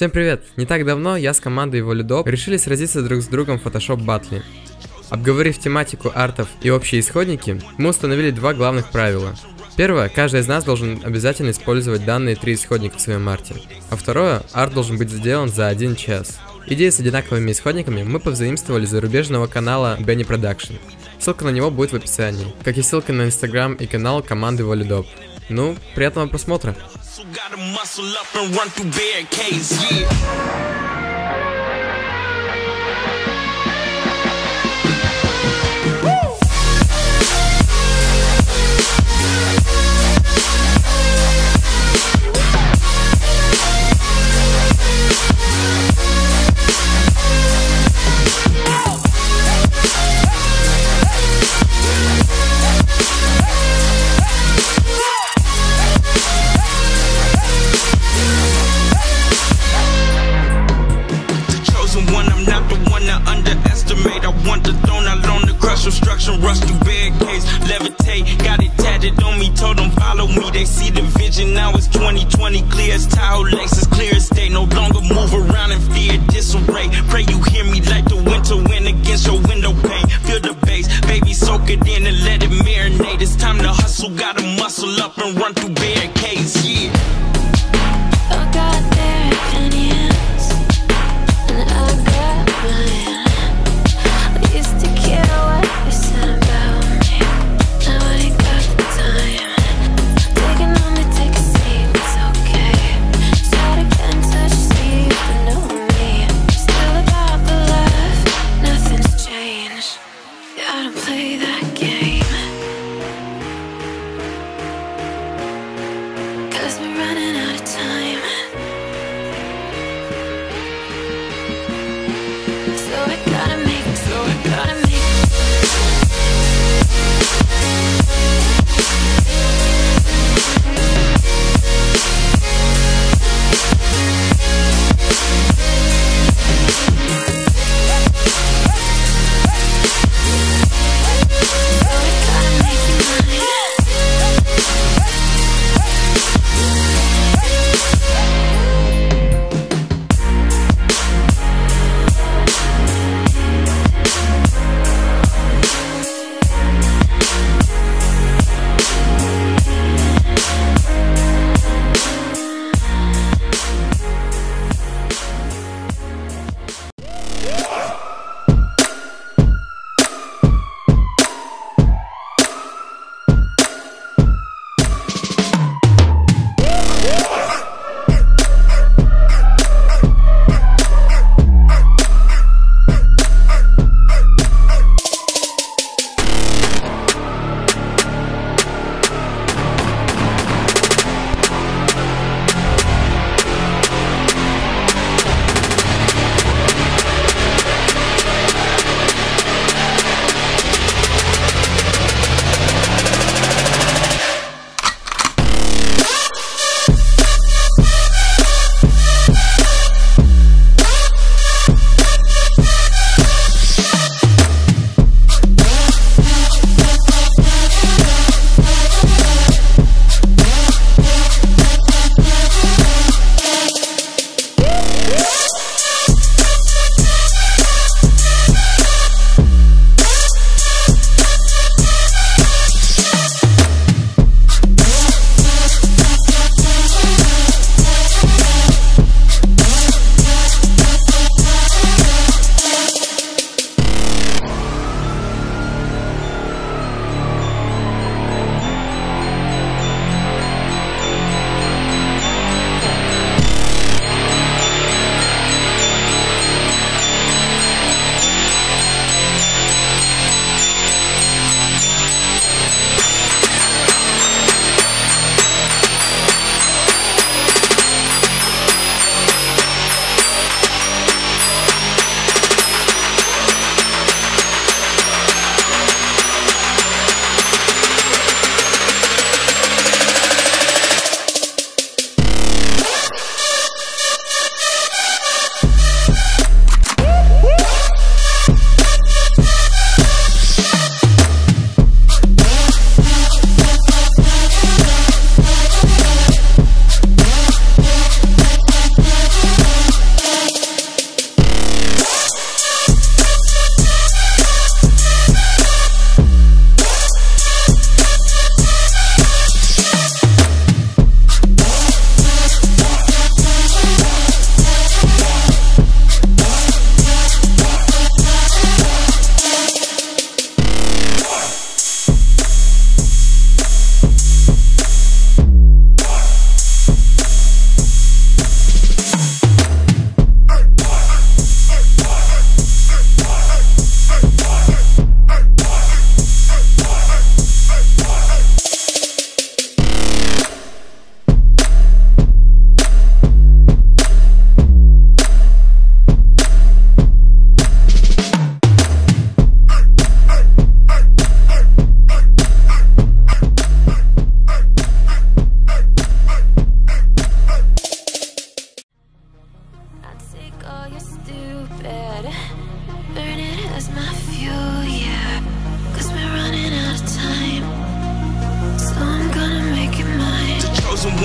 Всем привет! Не так давно я с командой Волюдоп решили сразиться друг с другом в Photoshop батле. Обговорив тематику артов и общие исходники, мы установили два главных правила. Первое, каждый из нас должен обязательно использовать данные три исходника в своем арте. А второе, арт должен быть сделан за один час. Идеи с одинаковыми исходниками мы повзаимствовали зарубежного канала Benny Production. Ссылка на него будет в описании, как и ссылка на инстаграм и канал команды Волюдоп. Ну, приятного просмотра! Levitate. Got it tatted on me, told them follow me. They see the vision, now it's 2020, clear as Tahoe Lexus, clear as day. No longer move around in fear, disarray. Pray you hear me like the winter wind against your window pane. Feel the bass, baby, soak it in and let it marinate. It's time to hustle, gotta muscle up and run through barricades,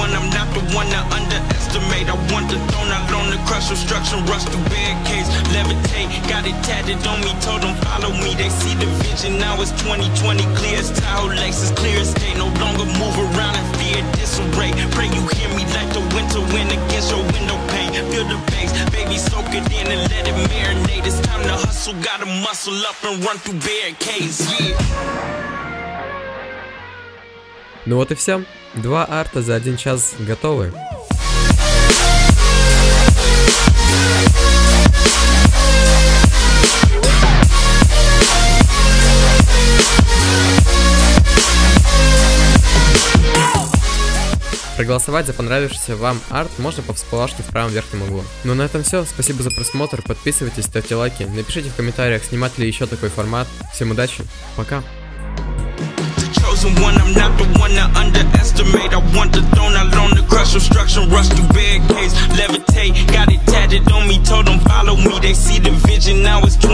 one, I'm not the one to underestimate. I want the throne, I loan the crush obstruction, rush through barricades, levitate. Got it tatted on me, told them follow me. They see the vision, now it's 2020, clear as Tahoe Lexus, clear as day. No longer move around in fear, disarray. Pray you hear me like the winter wind against your window pane. Feel the bass, baby, soak it in and let it marinate. It's time to hustle, gotta muscle up and run through barricades, yeah. Ну вот и все. Два арта за один час готовы. Проголосовать за понравившийся вам арт можно по всплывашке в правом верхнем углу. Ну на этом все. Спасибо за просмотр. Подписывайтесь, ставьте лайки. Напишите в комментариях, снимать ли еще такой формат. Всем удачи. Пока. chosen one, I'm not the one to underestimate. I want the throne, I loan the crush obstruction, rush through barricades, levitate. Got it tatted on me, told them follow me. They see the vision, now it's 20.